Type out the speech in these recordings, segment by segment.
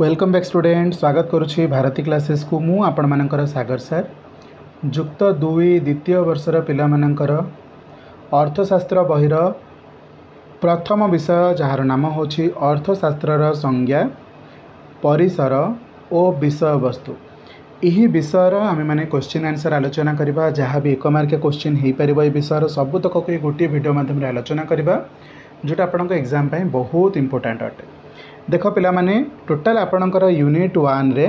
welcome back student স্বাগত করছি ভারতী ক্লাসেসକୁ ମୁଁ ଆପଣମାନଙ୍କର ସାଗର ସାର୍ ଯୁକ୍ତ ଦୁଇ ଦ୍ୱିତୀୟ ବର୍ଷର ପିଲାମାନଙ୍କର ଅର୍ଥଶାସ୍ତ୍ର ବହିର ପ୍ରଥମ ବିଷୟ ଯାହାର ନାମ ହେଉଛି ଅର୍ଥଶାସ୍ତ୍ରର ସଂଜ୍ଞା ପରିସର ଓ ବିଷୟବସ୍ତୁ ଏହି ବିଷୟର ଆମେମାନେ କୋଶ୍ଚିନ୍ ଆନ୍ସର୍ ଆଲୋଚନା କରିବା ଯାହା ବି ଏକ ମାର୍କିଆ କୋଶ୍ଚିନ୍ ହୋଇପାରିବ ଏହି ବିଷୟର ସବୁତକକୁ ଗୋଟିଏ ଭିଡ଼ିଓ ମାଧ୍ୟମରେ ଆଲୋଚନା କରିବା ଯେଉଁଟା ଆପଣଙ୍କ ଏକ୍ଜାମ୍ ପାଇଁ ବହୁତ ଇମ୍ପୋର୍ଟାଣ୍ଟ ଅଟେ ଦେଖ ପିଲାମାନେ ଟୋଟାଲ୍ ଆପଣଙ୍କର ୟୁନିଟ୍ ୱାନ୍ରେ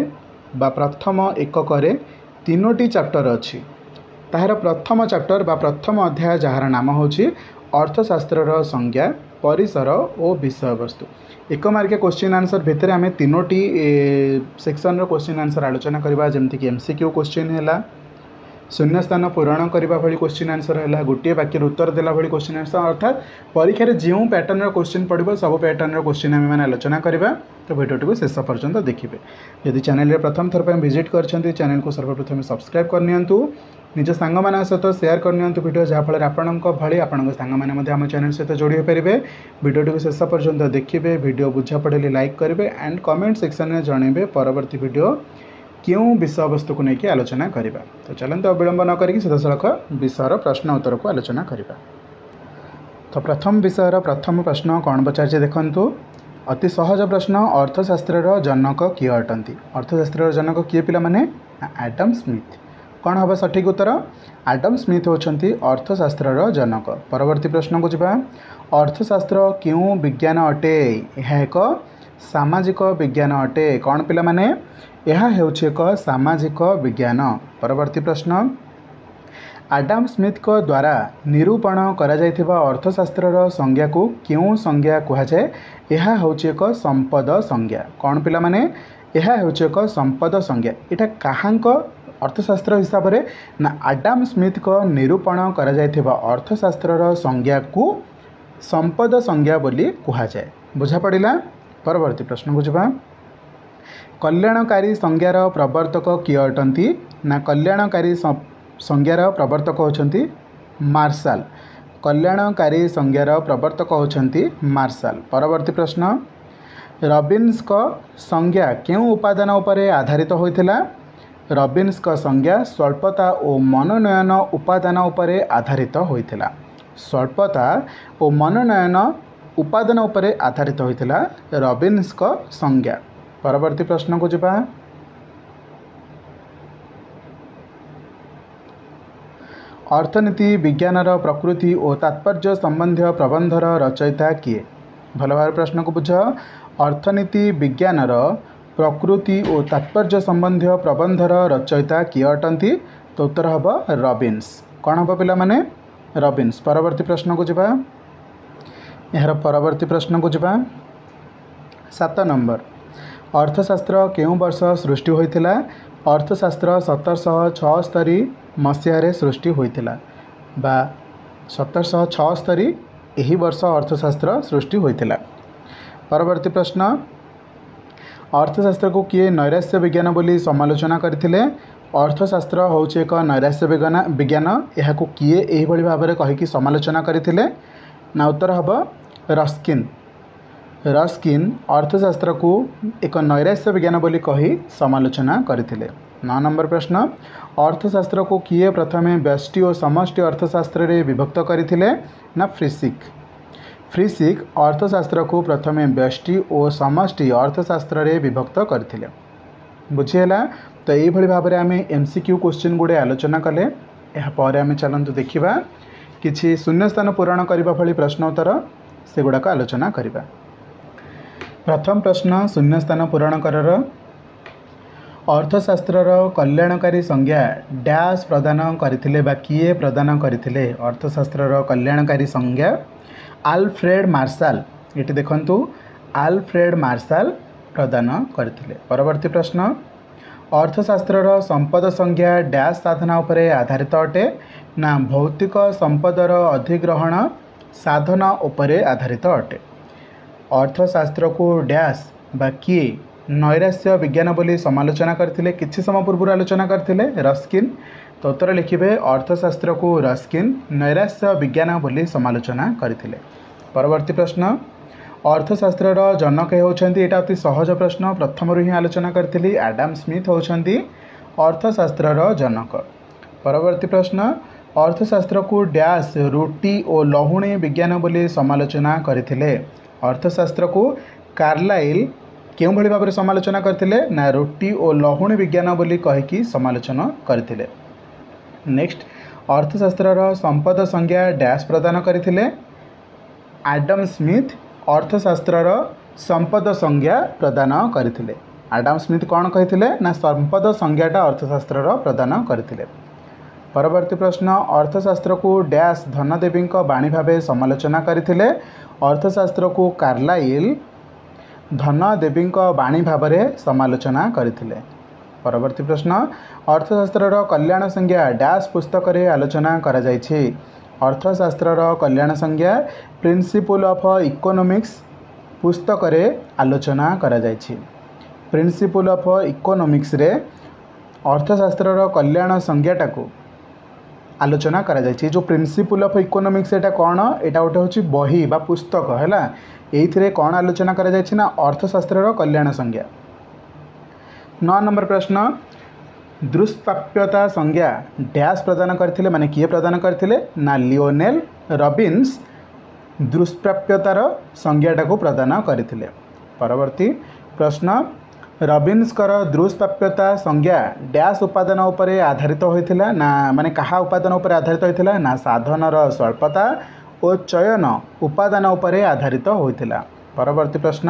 ବା ପ୍ରଥମ ଏକକରେ ତିନୋଟି ଚାପ୍ଟର୍ ଅଛି ତାହାର ପ୍ରଥମ ଚାପ୍ଟର୍ ବା ପ୍ରଥମ ଅଧ୍ୟାୟ ଯାହାର ନାମ ହେଉଛି ଅର୍ଥଶାସ୍ତ୍ରର ସଂଜ୍ଞା ପରିସର ଓ ବିଷୟବସ୍ତୁ ଏକ ମାର୍କିଆ କୋଶ୍ଚିନ୍ ଆନ୍ସର୍ ଭିତରେ ଆମେ ତିନୋଟି ସେକ୍ସନ୍ର କୋଶ୍ଚିନ୍ ଆନ୍ସର୍ ଆଲୋଚନା କରିବା ଯେମିତିକି ଏମ୍ ସି କ୍ୟୁ କୋଶ୍ଚିନ୍ ହେଲା शून्य स्थान पूरण करने भाई क्वेश्चन आंसर है गोटे वाक्य उत्तर देला भाई क्वेश्चन आंसर अर्थात परीक्षा में जो पैटर्न क्वेश्चन पड़े सब पैटर्न रोश्चिन् आम मैंने आलोचना करवा तो भिडियोटी शेष पर्यटन देखिए यदि चैनल प्रथम थर पर भिजिट कर चैनल को सर्वप्रथम सब्सक्राइब करनी निज सांग सहित सेयार करनी भिड जहाँफर आपड़ी आपंग चेल सहित जोड़ पारे भिडियो शेष पर्यटन देखिए भिडियो बुझा पड़े लाइक करेंगे एंड कमेंट सेक्शन में जनइबे परवर्त भिडियो क्यों विषय वस्तु को लेकिन आलोचना करवा तो चलते अविलंब न करी सीधा सड़ख विषय प्रश्न उत्तर को आलोचना करवा तो प्रथम विषय प्रथम प्रश्न कौन पचार देखु अति सहज प्रश्न अर्थशास्त्र जनक किए अटंती अर्थशास्त्र जनक किए पाने आडम स्मिथ कौन हम सठिक उत्तर आडम स्मिथ होती अर्थशास्त्र जनक परवर्ती प्रश्न को जी अर्थशास्त्र क्यों विज्ञान अटे यह एक ସାମାଜିକ ବିଜ୍ଞାନ ଅଟେ କ'ଣ ପିଲାମାନେ ଏହା ହେଉଛି ଏକ ସାମାଜିକ ବିଜ୍ଞାନ ପରବର୍ତ୍ତୀ ପ୍ରଶ୍ନ ଆଡାମ ସ୍ମିଥଙ୍କ ଦ୍ୱାରା ନିରୂପଣ କରାଯାଇଥିବା ଅର୍ଥଶାସ୍ତ୍ରର ସଂଜ୍ଞାକୁ କେଉଁ ସଂଜ୍ଞା କୁହାଯାଏ ଏହା ହେଉଛି ଏକ ସମ୍ପଦ ସଂଜ୍ଞା କ'ଣ ପିଲାମାନେ ଏହା ହେଉଛି ଏକ ସମ୍ପଦ ସଂଜ୍ଞା ଏଇଟା କାହାଙ୍କ ଅର୍ଥଶାସ୍ତ୍ର ହିସାବରେ ନା ଆଡାମ ସ୍ମିଥଙ୍କ ନିରୂପଣ କରାଯାଇଥିବା ଅର୍ଥଶାସ୍ତ୍ରର ସଂଜ୍ଞାକୁ ସମ୍ପଦ ସଂଜ୍ଞା ବୋଲି କୁହାଯାଏ ବୁଝାପଡ଼ିଲା ପରବର୍ତ୍ତୀ ପ୍ରଶ୍ନକୁ ଯିବା କଲ୍ୟାଣକାରୀ ସଂଜ୍ଞାର ପ୍ରବର୍ତ୍ତକ କିଏ ଅଟନ୍ତି ନା କଲ୍ୟାଣକାରୀ ସଂଜ୍ଞାର ପ୍ରବର୍ତ୍ତକ ହେଉଛନ୍ତି ମାର୍ଶାଲ କଲ୍ୟାଣକାରୀ ସଂଜ୍ଞାର ପ୍ରବର୍ତ୍ତକ ହେଉଛନ୍ତି ମାର୍ଶାଲ ପରବର୍ତ୍ତୀ ପ୍ରଶ୍ନ ରବିନ୍ସଙ୍କ ସଂଜ୍ଞା କେଉଁ ଉପାଦାନ ଉପରେ ଆଧାରିତ ହୋଇଥିଲା ରବିନ୍ସଙ୍କ ସଂଜ୍ଞା ସ୍ୱଳ୍ପତା ଓ ମନୋନୟନ ଉପାଦାନ ଉପରେ ଆଧାରିତ ହୋଇଥିଲା ସ୍ୱଳ୍ପତା ଓ ମନୋନୟନ उपादान उपर आधारित होता रबिन्स संज्ञा परवर्त प्रश्न को जब अर्थनीति विज्ञान प्रकृति और तात्पर्य संबंधी प्रबंधर रचयिता किए भल भाव प्रश्न को बुझ अर्थनीति विज्ञान प्रकृति और तात्पर्य संबंधी प्रबंधर रचयिता किए अटंती तो उत्तर हम रबिन्स कौन हम पे रबिन्स परवर्त प्रश्न को जवा यार परवर्त प्रश्न को जवा सत नंबर अर्थशास्त्र के सृष्टि होता अर्थशास्त्र सतरश छतरी मसीह सृष्टि होता बा सतरशह छतरी यह वर्ष अर्थशास्त्र सृष्टि होता परवर्त प्रश्न अर्थशास्त्र को किए नैराश्य विज्ञान बोली समालोचना करते अर्थशास्त्र हूँ एक नैराश्य विज्ञान यह किए यही भाव में कहीकि समालोचना करते ना उत्तर हम रस्किन रस्किन अर्थशास्त्र को एक नैराश्य विज्ञान बोली कही समालोचना कर नौ नंबर प्रश्न अर्थशास्त्र को किए प्रथम व्यष्टि और समष्टि अर्थशास्त्र में विभक्त करते ना फ्रिसिक फ्रिसिक अर्थशास्त्र को प्रथम व्यष्टि और समष्टि अर्थशास्त्र में विभक्त करते बुझीला तो यही भाव में आम एम सिक्यू क्वेश्चन गुड़े आलोचना कले आम चलत देखा କିଛି ଶୂନ୍ୟସ୍ଥାନ ପୂରଣ କରିବା ଭଳି ପ୍ରଶ୍ନୋତ୍ତର ସେଗୁଡ଼ାକ ଆଲୋଚନା କରିବା ପ୍ରଥମ ପ୍ରଶ୍ନ ଶୂନ୍ୟସ୍ଥାନ ପୂରଣ କରର ଅର୍ଥଶାସ୍ତ୍ରର କଲ୍ୟାଣକାରୀ ସଂଜ୍ଞା ଡ୍ୟାସ୍ ପ୍ରଦାନ କରିଥିଲେ ବା କିଏ ପ୍ରଦାନ କରିଥିଲେ ଅର୍ଥଶାସ୍ତ୍ରର କଲ୍ୟାଣକାରୀ ସଂଜ୍ଞା ଆଲଫ୍ରେଡ୍ ମାର୍ଶାଲ ଏଠି ଦେଖନ୍ତୁ ଆଲଫ୍ରେଡ୍ ମାର୍ଶାଲ ପ୍ରଦାନ କରିଥିଲେ ପରବର୍ତ୍ତୀ ପ୍ରଶ୍ନ ଅର୍ଥଶାସ୍ତ୍ରର ସମ୍ପଦ ସଂଜ୍ଞା ଡ୍ୟାସ୍ ସାଧନା ଉପରେ ଆଧାରିତ ଅଟେ ना भौतिक संपदर अधिग्रहण साधन उपरे आधारित अटे अर्थशास्त्र को डैश बा किए नैराश्य विज्ञान बोली समालोचना करते कि समय पूर्व आलोचना करते रस्किन तो उत्तर लिखे अर्थशास्त्र को रस्किन नैराश्य विज्ञान बोली समालोचना करते परवर्त प्रश्न अर्थशास्त्र जनक होता अति सहज प्रश्न प्रथम रू आलोचना करी आडम स्मिथ होती अर्थशास्त्र जनक परवर्त प्रश्न अर्थशास्त्रको ड्यास रुटी लौणी विज्ञान समालोचना बोली कार्लाइल गरि अर्थशास्त्रु कल समालोचना भावना ना रोटी रुटी लहणी विज्ञान बोलीक समलोचनाले नेक्सट अर्थशास्त्र र सम्पद संज्ञा ड्यास प्रदान गरिदम स्मिथ अर्थशास्त्र सम्पद संज्ञा प्रदान गरिडम स्मिथ ना सम्पद संज्ञाटा अर्थशास्त्र प्रदान गरि परवर्ती प्रश्न अर्थशास्त्रको ड्यास धनदेवी बाणी भाव समालोचना गरि अर्थशास्त्रको कार्लाइल धनदेवी बाणी भाव समालोचना गरिबी प्रश्न अर्थशास्त्र कल्याण संज्ञा ड्यास आलोचना कर अर्थशास्त्र कल्याण संज्ञा प्रिन्सिपल अफ इकोनोमिक्स पुस्तक आलोचना प्रिन्सिपल अफ इकोनोमिक्स अर्थशास्त्र कल्याण को ଆଲୋଚନା କରାଯାଇଛି ଯେଉଁ ପ୍ରିନ୍ସିପୁଲ୍ ଅଫ୍ ଇକୋନୋମିକ୍ସ ଏଇଟା କ'ଣ ଏଇଟା ଗୋଟେ ହେଉଛି ବହି ବା ପୁସ୍ତକ ହେଲା ଏଇଥିରେ କ'ଣ ଆଲୋଚନା କରାଯାଇଛି ନା ଅର୍ଥଶାସ୍ତ୍ରର କଲ୍ୟାଣ ସଂଜ୍ଞା ନଅ ନମ୍ବର ପ୍ରଶ୍ନ ଦୃଷ୍ପ୍ରାପ୍ୟତା ସଂଜ୍ଞା ଡ୍ୟାସ୍ ପ୍ରଦାନ କରିଥିଲେ ମାନେ କିଏ ପ୍ରଦାନ କରିଥିଲେ ନା ଲିଓନେଲ୍ ରବିନ୍ସ ଦୃଷ୍ପ୍ରାପ୍ୟତାର ସଂଜ୍ଞାଟାକୁ ପ୍ରଦାନ କରିଥିଲେ ପରବର୍ତ୍ତୀ ପ୍ରଶ୍ନ रबिन्स दृस्प्यता संज्ञा ड्यास उपादान आधारित होता ना मानने का उपादान आधारित होता ना साधन स्वल्पता और चयन उपादान आधारित होता परवर्ती प्रश्न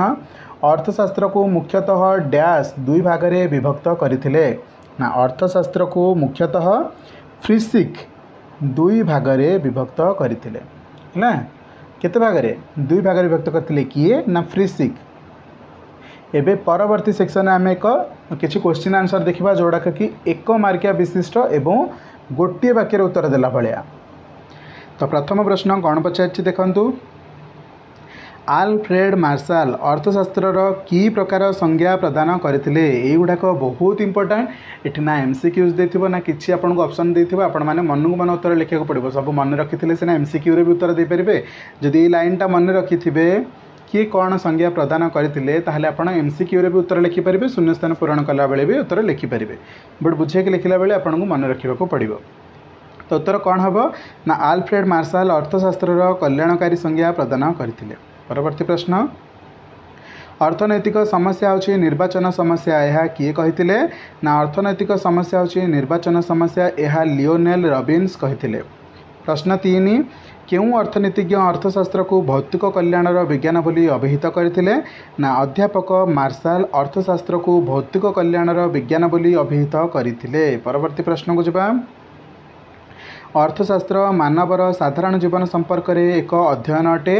अर्थशास्त्र को मुख्यतः डैश दुई भागे विभक्त करते ना अर्थशास्त्र को मुख्यतः फिजिक दुई भागे विभक्त करते भागे दुई भागे विभक्त करते किए ना फिजिक्स एवं परवर्त सेक्शन आम एक किसी क्वेश्चन आंसर देखा जोड़ाक कि एक मार्किया विशिष्ट और गोटे वाक्य उत्तर देला भाया तो प्रथम प्रश्न कौन पचार देखु फ्रेड मार्शल अर्थशास्त्र कि प्रकार संज्ञा प्रदान करते युवाक बहुत इंपोर्टाट इटे ना एम सिक्यूज दे ना कि आपको अप्सन दे आपने मन को मन उत्तर लिखा पड़ो सब मन रखी थे सीना एम सिक्यू रे भी उत्तर देपारे जदि लाइन टा मन थे କିଏ କ'ଣ ସଂଜ୍ଞା ପ୍ରଦାନ କରିଥିଲେ ତାହେଲେ ଆପଣ ଏମ୍ ସି କ୍ୟୁରେ ବି ଉତ୍ତର ଲେଖିପାରିବେ ଶୂନ୍ୟସ୍ଥାନ ପୂରଣ କଲାବେଳେ ବି ଉତ୍ତର ଲେଖିପାରିବେ ବଟ୍ ବୁଝେଇକି ଲେଖିଲା ବେଳେ ଆପଣଙ୍କୁ ମନେ ରଖିବାକୁ ପଡ଼ିବ ତ ଉତ୍ତର କ'ଣ ହେବ ନା ଆଲଫ୍ରେଡ୍ ମାର୍ଶାଲ ଅର୍ଥଶାସ୍ତ୍ରର କଲ୍ୟାଣକାରୀ ସଂଜ୍ଞା ପ୍ରଦାନ କରିଥିଲେ ପରବର୍ତ୍ତୀ ପ୍ରଶ୍ନ ଅର୍ଥନୈତିକ ସମସ୍ୟା ହେଉଛି ନିର୍ବାଚନ ସମସ୍ୟା ଏହା କିଏ କହିଥିଲେ ନା ଅର୍ଥନୈତିକ ସମସ୍ୟା ହେଉଛି ନିର୍ବାଚନ ସମସ୍ୟା ଏହା ଲିଓନେଲ୍ ରବିନ୍ସ କହିଥିଲେ प्रश्न तीन क्यों अर्थनीतिज्ञ अर्थशास्त्र को भौतिक कल्याण विज्ञान बोली अभिहित करते ना अध्यापक मार्शल अर्थशास्त्र को भौतिक कल्याण विज्ञान बोली अभिहित करते परवर्त प्रश्न को जवाब अर्थशास्त्र मानवर साधारण जीवन संपर्क एक अध्ययन अटे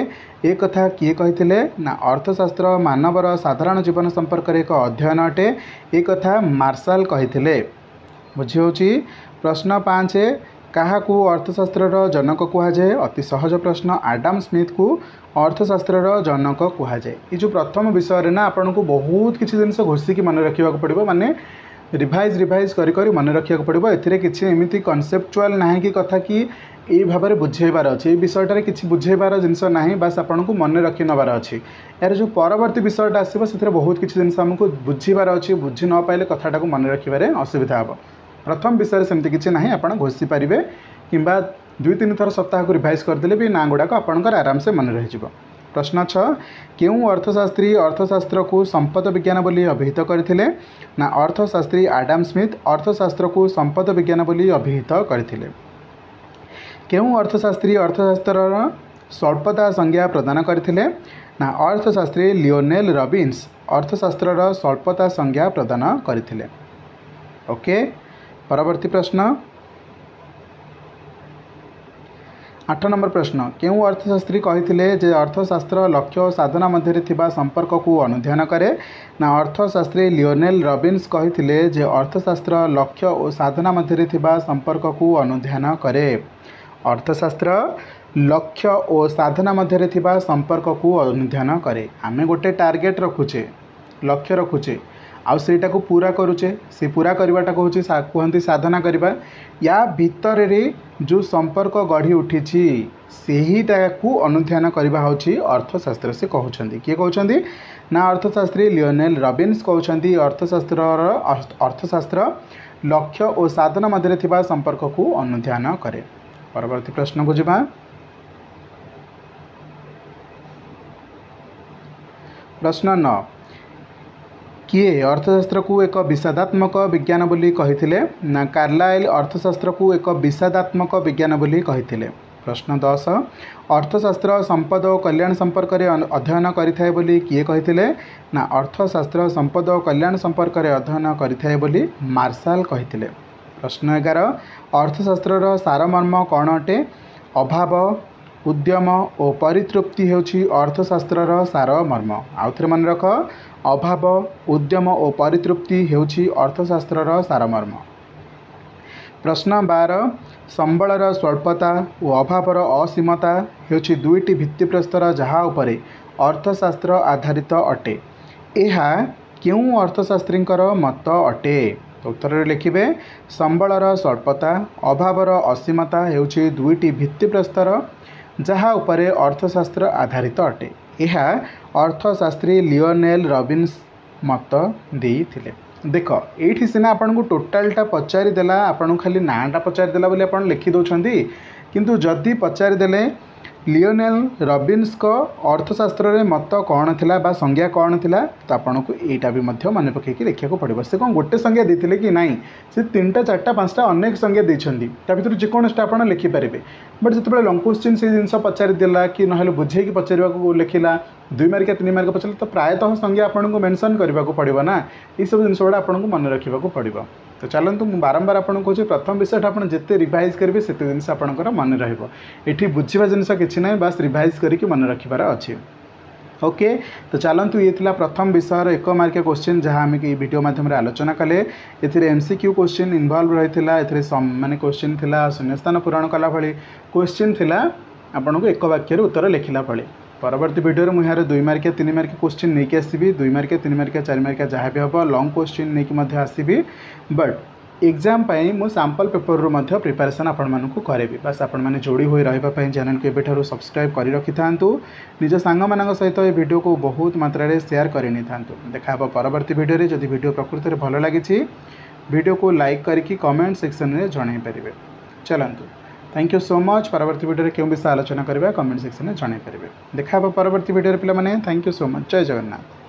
एक कथा किए कही ना अर्थशास्त्र मानवर साधारण जीवन संपर्क एक अध्ययन अटे एक कथा मार्शल कही बुझे प्रश्न पाँच କାହାକୁ ଅର୍ଥଶାସ୍ତ୍ରର ଜନକ କୁହାଯାଏ ଅତି ସହଜ ପ୍ରଶ୍ନ ଆଡାମ୍ ସ୍ମିଥ୍କୁ ଅର୍ଥଶାସ୍ତ୍ରର ଜନକ କୁହାଯାଏ ଏ ଯେଉଁ ପ୍ରଥମ ବିଷୟରେ ନା ଆପଣଙ୍କୁ ବହୁତ କିଛି ଜିନିଷ ଘୋଷିକି ମନେ ରଖିବାକୁ ପଡ଼ିବ ମାନେ ରିଭାଇଜ୍ ରିଭାଇଜ୍ କରି କରି ମନେ ରଖିବାକୁ ପଡ଼ିବ ଏଥିରେ କିଛି ଏମିତି କନସେପ୍ଚୁଆଲ୍ ନାହିଁ କି କଥା କି ଏଇ ଭାବରେ ବୁଝେଇବାର ଅଛି ଏଇ ବିଷୟଟାରେ କିଛି ବୁଝେଇବାର ଜିନିଷ ନାହିଁ ବାସ୍ ଆପଣଙ୍କୁ ମନେ ରଖି ନେବାର ଅଛି ଏହାର ଯେଉଁ ପରବର୍ତ୍ତୀ ବିଷୟଟା ଆସିବ ସେଥିରେ ବହୁତ କିଛି ଜିନିଷ ଆମକୁ ବୁଝିବାର ଅଛି ବୁଝି ନ ପାଇଲେ କଥାଟାକୁ ମନେ ରଖିବାରେ ଅସୁବିଧା ହେବ ପ୍ରଥମ ବିଷୟରେ ସେମିତି କିଛି ନାହିଁ ଆପଣ ଘୋଷି ପାରିବେ କିମ୍ବା ଦୁଇ ତିନି ଥର ସପ୍ତାହକୁ ରିଭାଇଜ୍ କରିଦେଲେ ବି ନାଁ ଗୁଡ଼ାକ ଆପଣଙ୍କର ଆରାମସେ ମନେ ରହିଯିବ ପ୍ରଶ୍ନ ଛଅ କେଉଁ ଅର୍ଥଶାସ୍ତ୍ରୀ ଅର୍ଥଶାସ୍ତ୍ରକୁ ସମ୍ପଦ ବିଜ୍ଞାନ ବୋଲି ଅଭିହିତ କରିଥିଲେ ନା ଅର୍ଥଶାସ୍ତ୍ରୀ ଆଡାମ୍ ସ୍ମିଥ୍ ଅର୍ଥଶାସ୍ତ୍ରକୁ ସମ୍ପଦ ବିଜ୍ଞାନ ବୋଲି ଅଭିହିତ କରିଥିଲେ କେଉଁ ଅର୍ଥଶାସ୍ତ୍ରୀ ଅର୍ଥଶାସ୍ତ୍ରର ସ୍ୱଳ୍ପତା ସଂଜ୍ଞା ପ୍ରଦାନ କରିଥିଲେ ନା ଅର୍ଥଶାସ୍ତ୍ରୀ ଲିଓନେଲ୍ ରବିନ୍ସ ଅର୍ଥଶାସ୍ତ୍ରର ସ୍ୱଳ୍ପତା ସଂଜ୍ଞା ପ୍ରଦାନ କରିଥିଲେ ଓକେ वर्ती प्रश्न आठ नम्बर प्रश्न केही अर्थशास्त्रीले अर्थशास्त्र लक्ष्य साधना मध्य सम्पर्क कुन कर न अर्थशास्त्री लियोल रविन्सले अर्थशास्त्र लक्ष्य ओ साधना मध्य सम्पर्कको अनुध्ना क्या अर्थशास्त्र लक्ष्य ओ साधना मध्य सम्पर्कको अनुधान क्या आमे गए टगेट रुछे लक्ष्य रकुछे आईटा को पूरा करुचे से पूरा करवाटा कहे कहते साधना करवा या भितर जो संपर्क गढ़ी उठी से हीटा को अनुध्यान करवा अर्थशास्त्र से कहते किए कहते ना अर्थशास्त्री लियोनेल रबिन्स कौन अर्थशास्त्र अर्थशास्त्र लक्ष्य और साधना मध्य संपर्क को अनुध्यान कै परवर्त प्रश्न को जी प्रश्न न किए अर्थशास्त्र को एक विषादात्मक विज्ञान बोली कार्लाइल अर्थशास्त्र को एक विषादात्मक विज्ञान बोली प्रश्न दस अर्थशास्त्र सम्पद कल्याण संपर्क सम्पर्क अध्ययन गरि अर्थशास्त्र सम्पद कल्याण संपर्क सम्पर्क अध्ययन मार्शल मर्सा प्रश्न एघार अर्थशास्त्र सारमर्म मर्म अटे अभाव उद्यम उद्यमितृप्ति अर्थशास्त्र र सारमर्म आउँदै मन रक ଅଭାବ ଉଦ୍ୟମ ଓ ପରିତୃପ୍ତି ହେଉଛି ଅର୍ଥଶାସ୍ତ୍ରର ସାରମର୍ମ ପ୍ରଶ୍ନ ବାର ସମ୍ବଳର ସ୍ୱଳ୍ପତା ଓ ଅଭାବର ଅସୀମତା ହେଉଛି ଦୁଇଟି ଭିତ୍ତିପ୍ରସ୍ତର ଯାହା ଉପରେ ଅର୍ଥଶାସ୍ତ୍ର ଆଧାରିତ ଅଟେ ଏହା କେଉଁ ଅର୍ଥଶାସ୍ତ୍ରୀଙ୍କର ମତ ଅଟେ ଉତ୍ତରରେ ଲେଖିବେ ସମ୍ବଳର ସ୍ୱଳ୍ପତା ଅଭାବର ଅସୀମତା ହେଉଛି ଦୁଇଟି ଭିତ୍ତିପ୍ରସ୍ତର ଯାହା ଉପରେ ଅର୍ଥଶାସ୍ତ୍ର ଆଧାରିତ ଅଟେ ଏହା ଅର୍ଥଶାସ୍ତ୍ରୀ ଲିଓନେଲ୍ ରବିନ୍ସ ମତ ଦେଇଥିଲେ ଦେଖ ଏଇଠି ସିନା ଆପଣଙ୍କୁ ଟୋଟାଲ୍ଟା ପଚାରିଦେଲା ଆପଣଙ୍କୁ ଖାଲି ନାଁଟା ପଚାରିଦେଲା ବୋଲି ଆପଣ ଲେଖି ଦେଉଛନ୍ତି କିନ୍ତୁ ଯଦି ପଚାରିଦେଲେ ଲିଓନେଲ୍ ରବିନ୍ସଙ୍କ ଅର୍ଥଶାସ୍ତ୍ରରେ ମତ କ'ଣ ଥିଲା ବା ସଂଜ୍ଞା କ'ଣ ଥିଲା ତ ଆପଣଙ୍କୁ ଏଇଟା ବି ମଧ୍ୟ ମନେ ପକାଇକି ଦେଖିବାକୁ ପଡ଼ିବ ସେ କ'ଣ ଗୋଟେ ସଂଜ୍ଞା ଦେଇଥିଲେ କି ନାହିଁ ସେ ତିନିଟା ଚାରିଟା ପାଞ୍ଚଟା ଅନେକ ସଂଜ୍ଞା ଦେଇଛନ୍ତି ତା ଭିତରୁ ଯେକୌଣସିଟା ଆପଣ ଲେଖିପାରିବେ ବଟ୍ ଯେତେବେଳେ ଲଙ୍ଗ୍ କ୍ୱେଶ୍ଚିନ୍ ସେ ଜିନିଷ ପଚାରିଦେଲା କି ନହେଲେ ବୁଝେଇକି ପଚାରିବାକୁ ଲେଖିଲା ଦୁଇ ମାର୍କିଆ ତିନି ମାର୍କ ପଚାରିଲା ତ ପ୍ରାୟତଃ ସଂଜ୍ଞା ଆପଣଙ୍କୁ ମେନସନ୍ କରିବାକୁ ପଡ଼ିବ ନା ଏଇସବୁ ଜିନିଷ ଗୁଡ଼ା ଆପଣଙ୍କୁ ମନେ ରଖିବାକୁ ପଡ଼ିବ তো ଚାଲନ୍ତୁ ମୁଁ ବାରମ୍ବାର ଆପଣଙ୍କୁ କହୁଛି ପ୍ରଥମ ବିଷୟଟା ଆପଣ ଯେତେ ରିଭାଇଜ୍ କରିବେ ସେତେ ଜିନିଷ ଆପଣଙ୍କର ମନେ ରହିବ ଏଠି ବୁଝିବା ଜିନିଷ କିଛି ନାହିଁ ବାସ୍ ରିଭାଇଜ୍ କରିକି ମନେ ରଖିବାର ଅଛି ওকে তো চালু ইয়ে লা প্রথম বিষয়ের এক মার্কিয়া কোশ্চিন যা আমি এই ভিডিও মাধ্যমে আলোচনা কলে এর এমসিকিউ কোশ্চিন ইনভলভ রয়েছে এর মানে কোশ্চিন লা শূন্যস্থান পূরণ কলা ভাল কোশ্চিন লা আপনার এক বাক্যের উত্তর লেখিলা ভাল ପରବର୍ତ୍ତୀ ଭିଡ଼ିଓରେ ମୁଁ ଏହାର ଦୁଇ ମାର୍କିଆ ତିନି ମାର୍କିଆ କୋଶ୍ଚିନ୍ ନେଇକି ଆସିବି ଦୁଇ ମାର୍କିଆ ତିନି ମାର୍କିଆ ଚାରି ମାର୍କିଆ ଯାହା ବି ହେବ ଲଙ୍ଗ୍ କୋଶ୍ଚିନ୍ ନେଇକି ମଧ୍ୟ ଆସିବି ବଟ୍ ଏକ୍ଜାମ୍ ପାଇଁ ମୁଁ ସାମ୍ପଲ୍ ପେପରରୁ ମଧ୍ୟ ପ୍ରିପାରେସନ୍ ଆପଣମାନଙ୍କୁ କରାଇବି ବାସ୍ ଆପଣମାନେ ଯୋଡ଼ି ହୋଇ ରହିବା ପାଇଁ ଚ୍ୟାନେଲ୍କୁ ଏବେଠାରୁ ସବସ୍କ୍ରାଇବ୍ କରି ରଖିଥାନ୍ତୁ ନିଜ ସାଙ୍ଗମାନଙ୍କ ସହିତ ଏ ଭିଡ଼ିଓକୁ ବହୁତ ମାତ୍ରାରେ ସେୟାର କରି ନେଇଥାନ୍ତୁ ଦେଖାହେବ ପରବର୍ତ୍ତୀ ଭିଡ଼ିଓରେ ଯଦି ଭିଡ଼ିଓ ପ୍ରକୃତରେ ଭଲ ଲାଗିଛି ଭିଡ଼ିଓକୁ ଲାଇକ୍ କରିକି କମେଣ୍ଟ ସେକ୍ସନ୍ରେ ଜଣାଇପାରିବେ ଚାଲନ୍ତୁ थैंक यू सो मच परवर्त भिडियो क्यों विषय आलोचना करा कमेंट सेक्शन में जन देखा परवर्त भिडियो पे थैंक यू सो मच जय जगन्नाथ